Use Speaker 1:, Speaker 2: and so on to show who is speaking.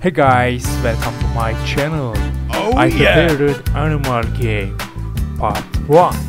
Speaker 1: Hey guys, welcome to my channel.
Speaker 2: Oh
Speaker 1: I
Speaker 2: yeah!
Speaker 1: prepared animal game part 1.